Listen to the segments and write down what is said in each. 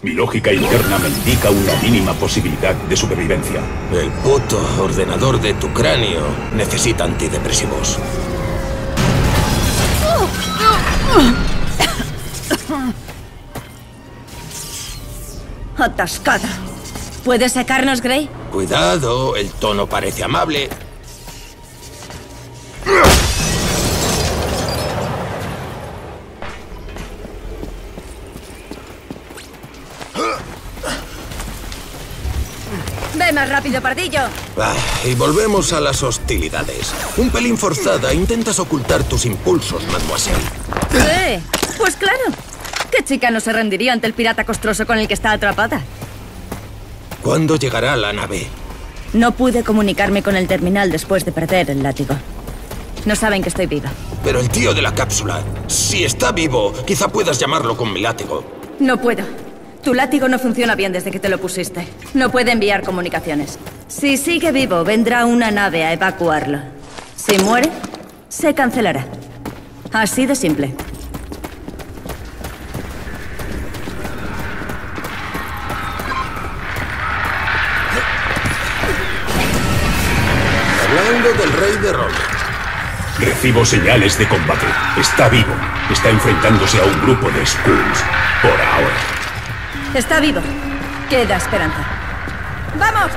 Mi lógica interna me indica una mínima posibilidad de supervivencia. El puto ordenador de tu cráneo necesita antidepresivos. Atascada. ¿Puedes sacarnos, Grey? Cuidado, el tono parece amable. Rápido, pardillo. Ah, y volvemos a las hostilidades. Un pelín forzada, intentas ocultar tus impulsos, mademoiselle. Sí, pues claro. ¿Qué chica no se rendiría ante el pirata costroso con el que está atrapada? ¿Cuándo llegará la nave? No pude comunicarme con el terminal después de perder el látigo. No saben que estoy viva. Pero el tío de la cápsula, si está vivo, quizá puedas llamarlo con mi látigo. No puedo. Tu látigo no funciona bien desde que te lo pusiste. No puede enviar comunicaciones. Si sigue vivo, vendrá una nave a evacuarlo. Si muere, se cancelará. Así de simple. Hablando del rey de Roma. Recibo señales de combate. Está vivo. Está enfrentándose a un grupo de Skulls. Por ahora. Está vivo. Queda esperanza. ¡Vamos!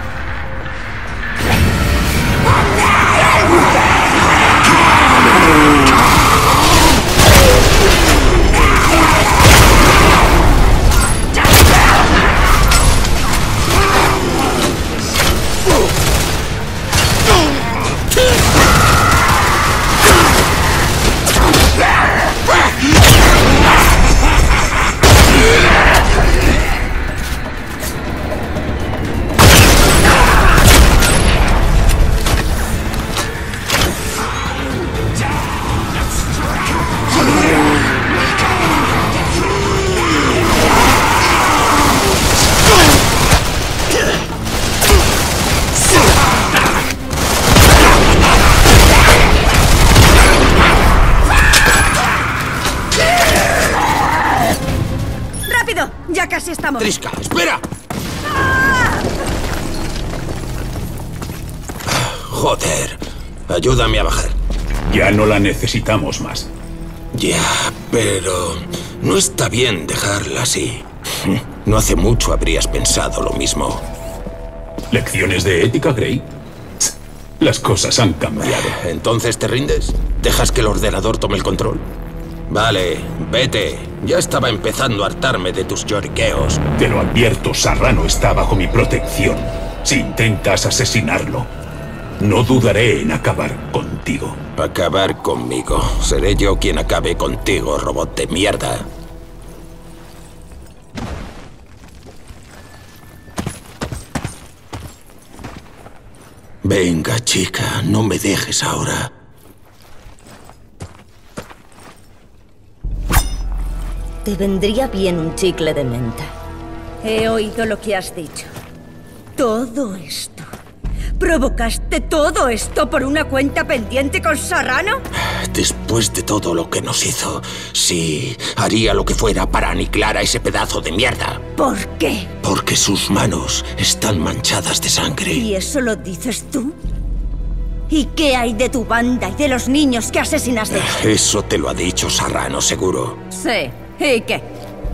Necesitamos más. Ya, pero no está bien dejarla así. No hace mucho habrías pensado lo mismo. ¿Lecciones de ética, Grey? Tss, Las cosas han cambiado. ¿Entonces te rindes? ¿Dejas que el ordenador tome el control? Vale, vete. Ya estaba empezando a hartarme de tus lloriqueos. Te lo advierto, Sarrano está bajo mi protección. Si intentas asesinarlo, no dudaré en acabar contigo. Acabar conmigo. Seré yo quien acabe contigo, robot de mierda. Venga, chica, no me dejes ahora. Te vendría bien un chicle de menta. He oído lo que has dicho. Todo esto. ¿Provocaste todo esto por una cuenta pendiente con Sarrano? Después de todo lo que nos hizo, sí, haría lo que fuera para aniquilar a ese pedazo de mierda. ¿Por qué? Porque sus manos están manchadas de sangre. ¿Y eso lo dices tú? ¿Y qué hay de tu banda y de los niños que asesinaste? Eso te lo ha dicho Sarrano, seguro. Sí. ¿Y qué?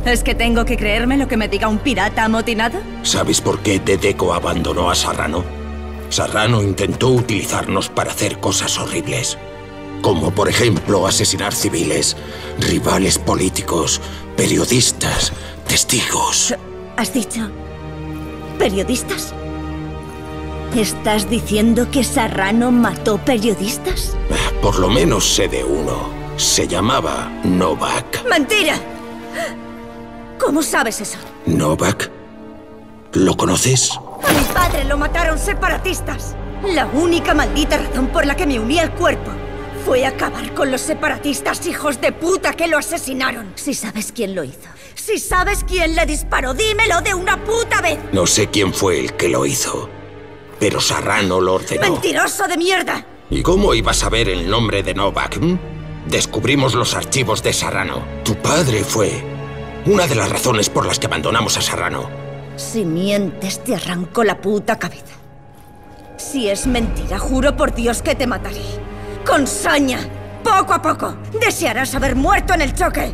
¿Es que tengo que creerme lo que me diga un pirata amotinado? ¿Sabes por qué Dedeco abandonó a Sarrano? Sarrano intentó utilizarnos para hacer cosas horribles. Como por ejemplo asesinar civiles, rivales políticos, periodistas, testigos. ¿Has dicho? ¿Periodistas? ¿Estás diciendo que Sarrano mató periodistas? Por lo menos sé de uno. Se llamaba Novak. ¡Mentira! ¿Cómo sabes eso? ¿Novak? ¿Lo conoces? A mi padre lo mataron separatistas. La única maldita razón por la que me uní al cuerpo fue acabar con los separatistas hijos de puta que lo asesinaron. Si sabes quién lo hizo. Si sabes quién le disparó, dímelo de una puta vez. No sé quién fue el que lo hizo, pero Sarrano lo ordenó. ¡Mentiroso de mierda! ¿Y cómo ibas a saber el nombre de Novak? hm? Descubrimos los archivos de Sarrano. Tu padre fue Una de las razones por las que abandonamos a Serrano. Si mientes, te arranco la puta cabeza. Si es mentira, juro por Dios que te mataré. Con saña. Poco a poco. Desearás haber muerto en el choque.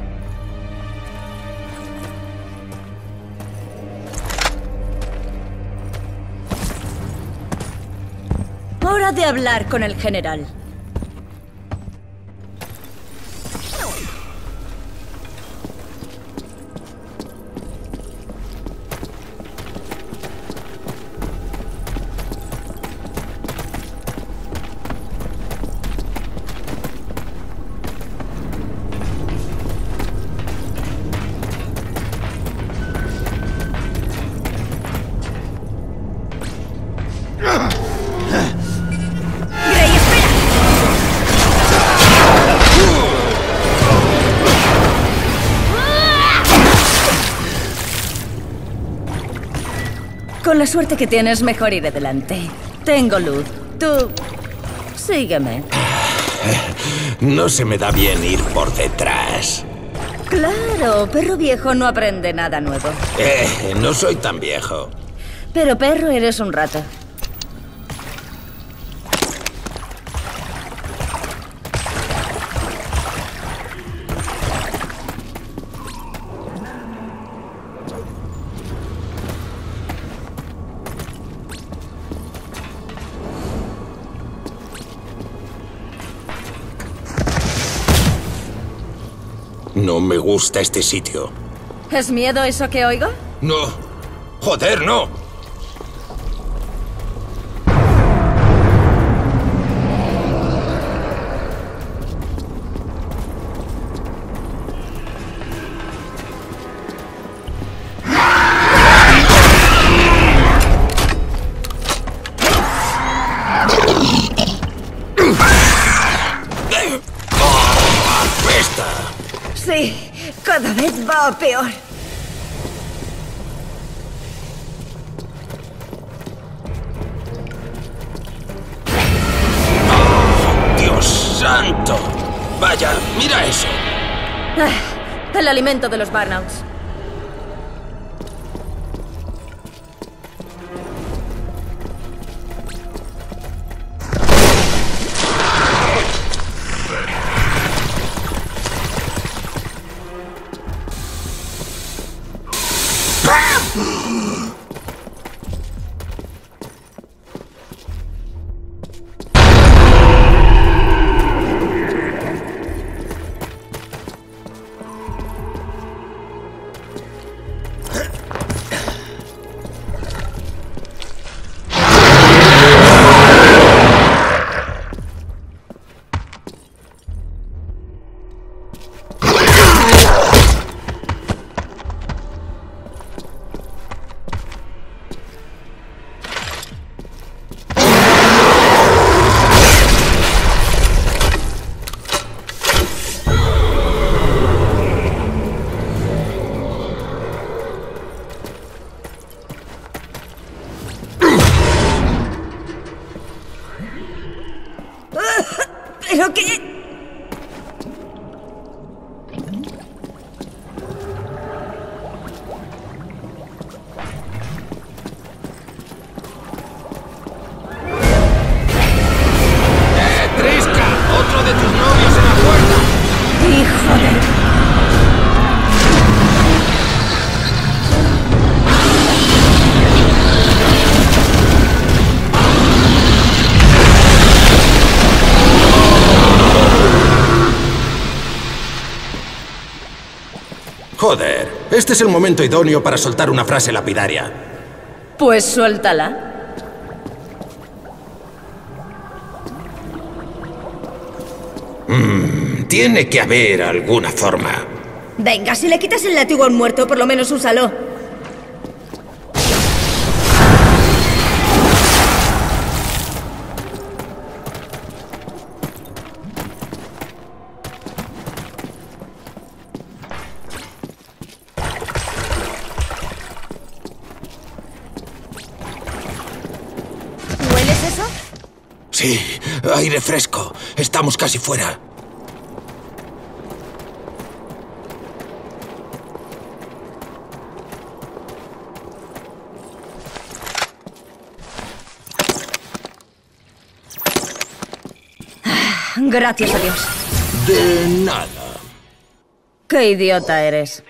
Hora de hablar con el general. La suerte que tienes, mejor iré delante. Tengo luz. Tú... Sígueme. No se me da bien ir por detrás. Claro, perro viejo no aprende nada nuevo. Eh, no soy tan viejo. Pero perro eres un rato. No me gusta este sitio. ¿Es miedo eso que oigo? No. Joder, no. Vaya, mira eso. Ah, el alimento de los Barnouts. Joder, este es el momento idóneo para soltar una frase lapidaria. Pues suéltala. Tiene que haber alguna forma. Venga, si le quitas el látigo a un muerto, por lo menos úsalo. Aire fresco. Estamos casi fuera. Ah, gracias a Dios. De nada. Qué idiota eres.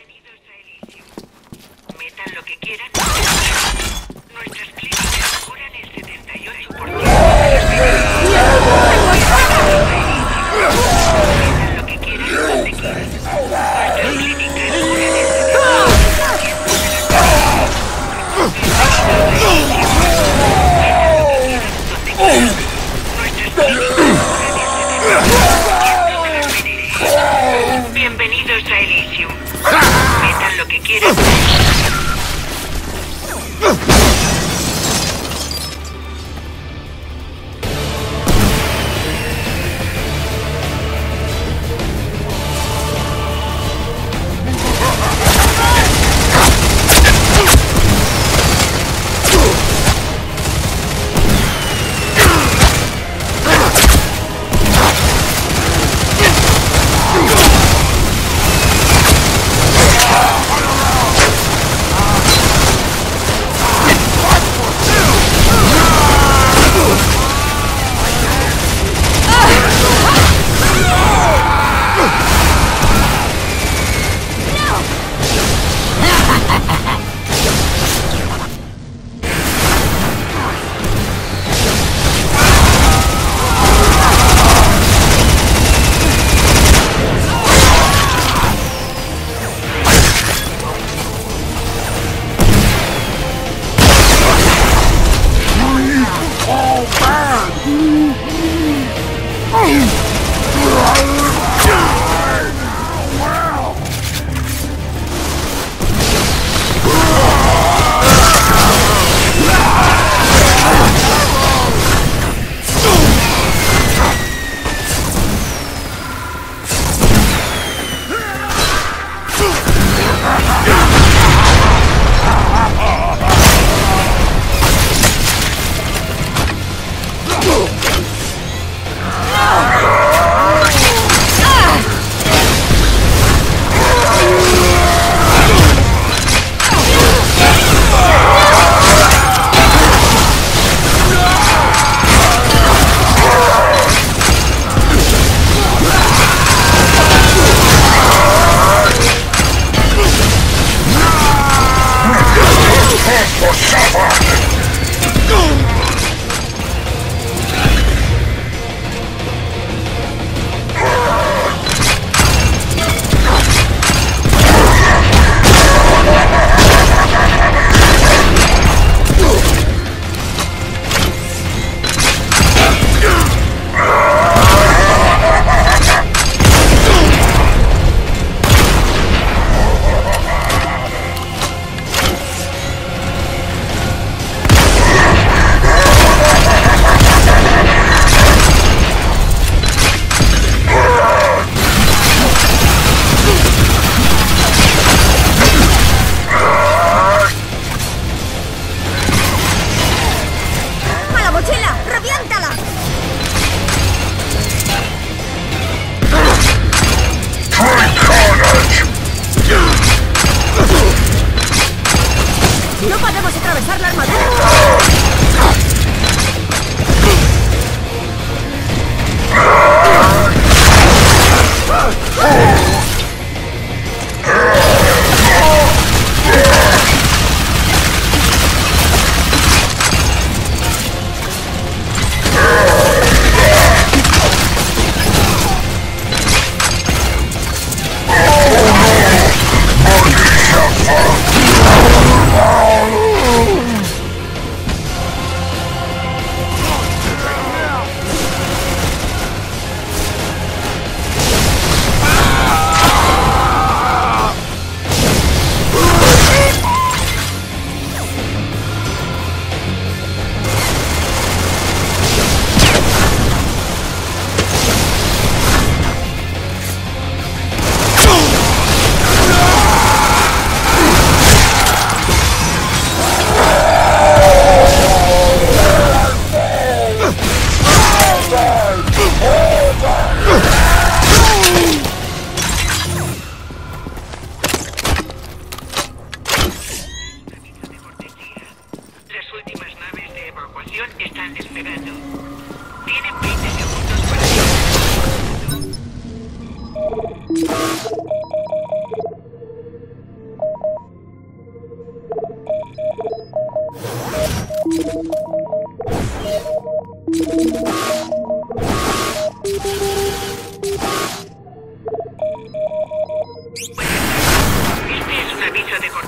Atravesar la armadura!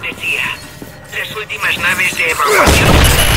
Aviso de cortesía. Las últimas naves de evacuación.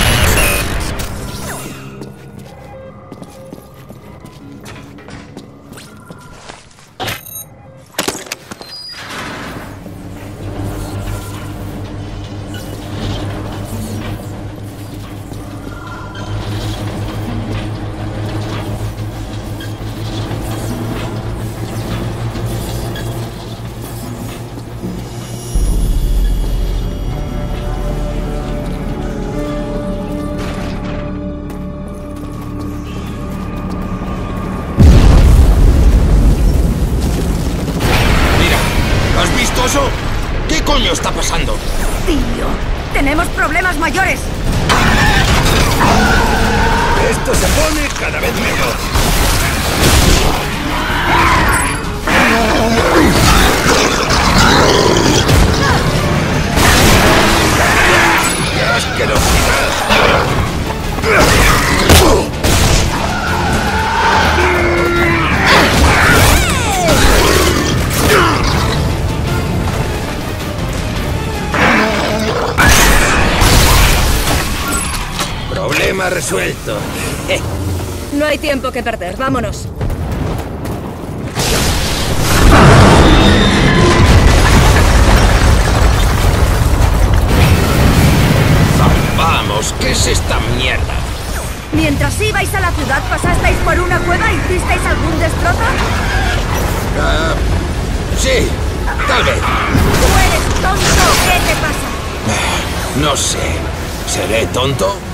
Resuelto. No hay tiempo que perder, vámonos. Vamos, ¿qué es esta mierda? Mientras ibais a la ciudad, ¿pasasteis por una cueva? ¿Hicisteis algún destrozo? Ah, sí, tal vez. ¿Tú eres tonto qué te pasa? No sé. ¿Seré tonto?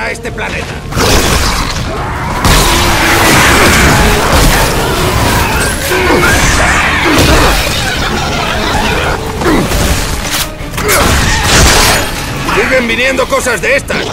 A este planeta? Siguen viniendo cosas de estas.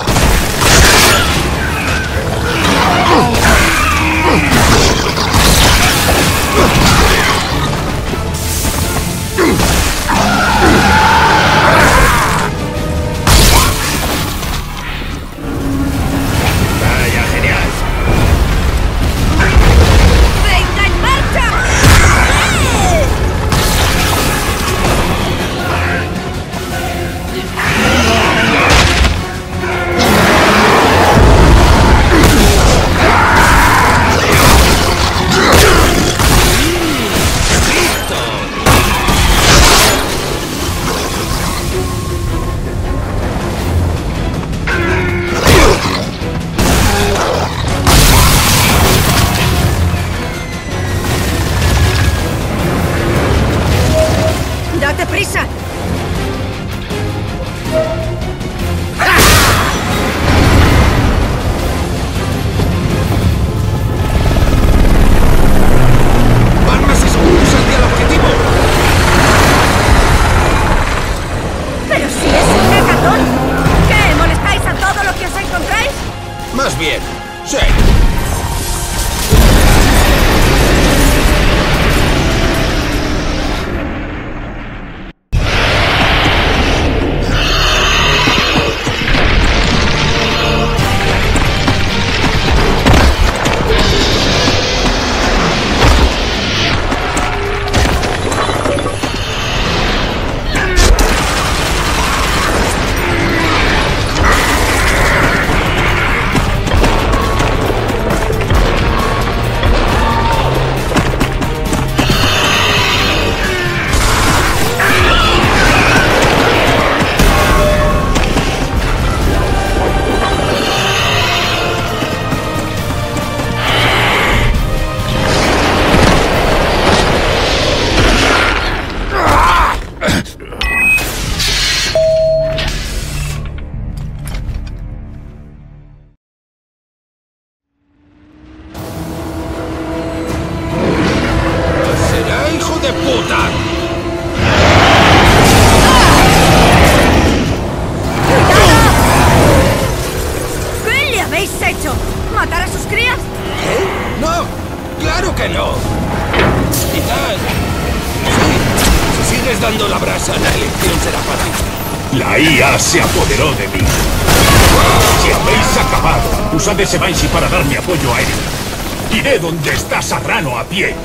Donde está Serrano a pie.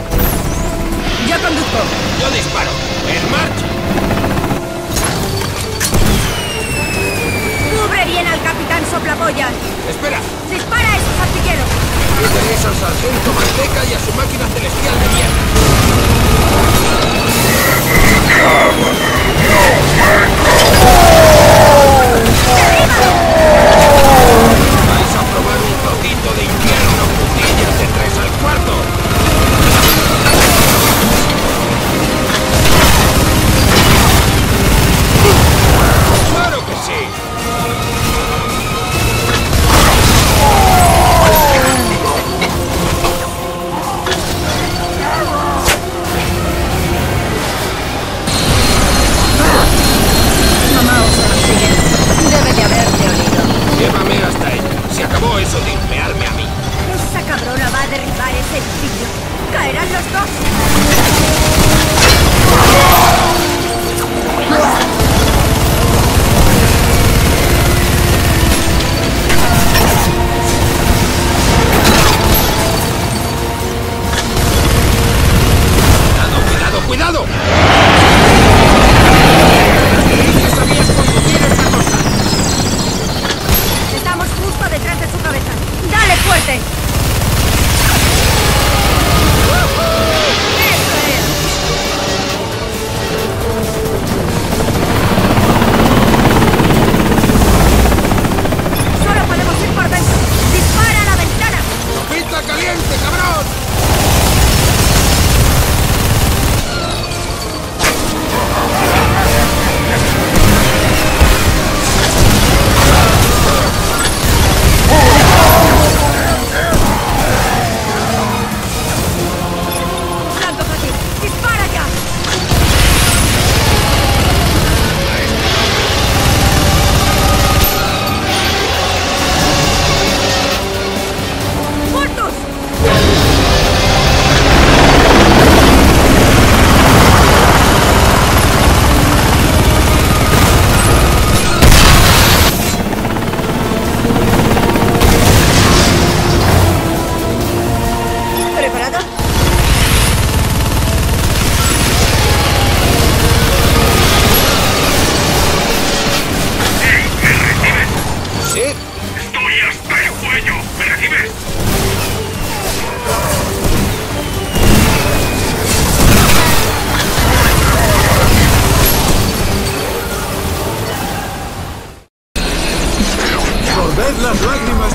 Derribar ese edificio. Caerán los dos.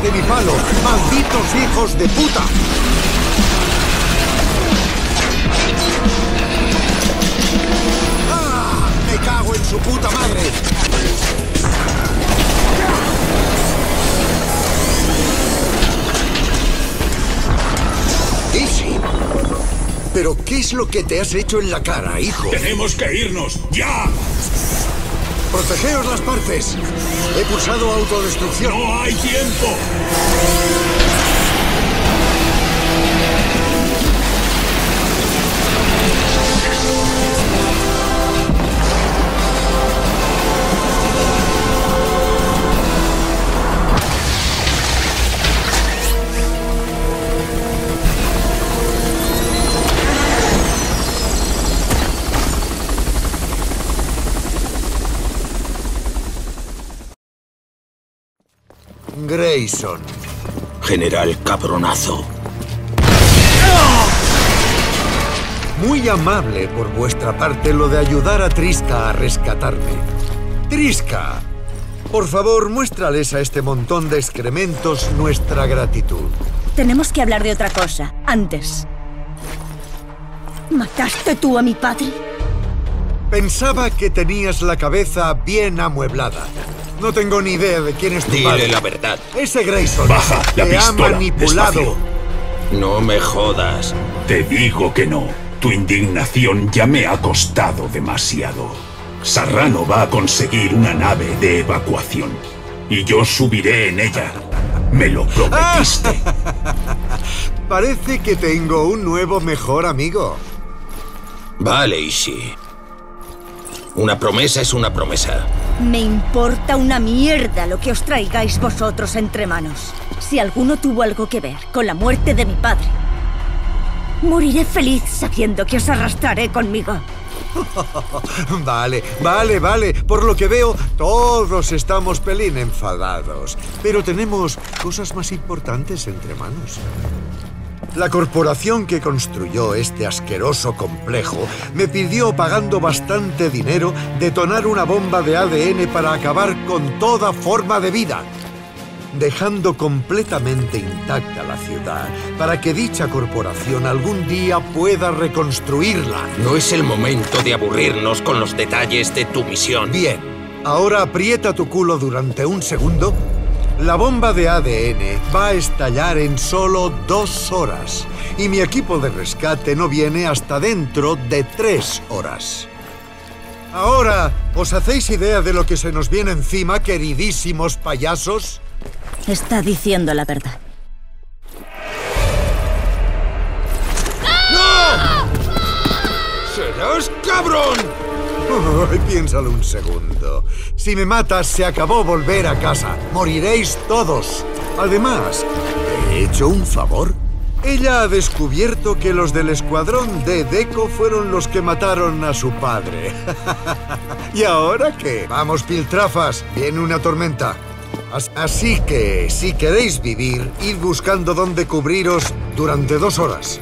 De mi palo! ¡Malditos hijos de puta! ¡Ah! ¡Me cago en su puta madre! Easy. ¿Pero qué es lo que te has hecho en la cara, hijo? Tenemos que irnos. ¡Ya! ¡Protegeos las partes! He pulsado autodestrucción. ¡No hay tiempo! Grayson. General cabronazo. Muy amable por vuestra parte lo de ayudar a Triska a rescatarme. Triska, por favor, muéstrales a este montón de excrementos nuestra gratitud. Tenemos que hablar de otra cosa, antes. ¿Mataste tú a mi padre? Pensaba que tenías la cabeza bien amueblada. No tengo ni idea de quién es tu Dile padre. la verdad. Ese Grayson Baja la te ha pistola, manipulado. despacio. No me jodas. Te digo que no. Tu indignación ya me ha costado demasiado. Sarrano va a conseguir una nave de evacuación. Y yo subiré en ella. Me lo prometiste. Parece que tengo un nuevo mejor amigo. Vale, Ishi. Una promesa es una promesa. Me importa una mierda lo que os traigáis vosotros entre manos. Si alguno tuvo algo que ver con la muerte de mi padre, moriré feliz sabiendo que os arrastraré conmigo. Vale, vale, vale. Por lo que veo, todos estamos pelín enfadados. Pero tenemos cosas más importantes entre manos. La corporación que construyó este asqueroso complejo me pidió, pagando bastante dinero, detonar una bomba de ADN para acabar con toda forma de vida, dejando completamente intacta la ciudad para que dicha corporación algún día pueda reconstruirla. No es el momento de aburrirnos con los detalles de tu misión. Bien, ahora aprieta tu culo durante un segundo. La bomba de ADN va a estallar en solo dos horas y mi equipo de rescate no viene hasta dentro de tres horas. Ahora, ¿os hacéis idea de lo que se nos viene encima, queridísimos payasos? Está diciendo la verdad. ¡Serás cabrón! Ay, piénsalo un segundo. Si me matas, se acabó volver a casa. Moriréis todos. Además, ¿te he hecho un favor? Ella ha descubierto que los del escuadrón de Deco fueron los que mataron a su padre. ¿Y ahora qué? Vamos, piltrafas. Viene una tormenta. As- Así que, si queréis vivir, id buscando dónde cubriros durante dos horas.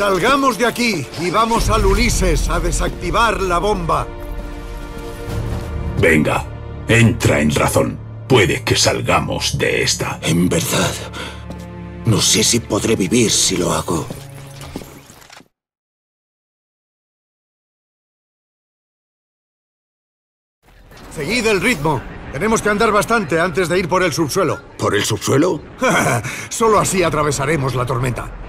Salgamos de aquí y vamos al Ulises a desactivar la bomba. Venga, entra en razón. Puede que salgamos de esta. En verdad, no sé si podré vivir si lo hago. Seguid el ritmo. Tenemos que andar bastante antes de ir por el subsuelo. ¿Por el subsuelo? Solo así atravesaremos la tormenta.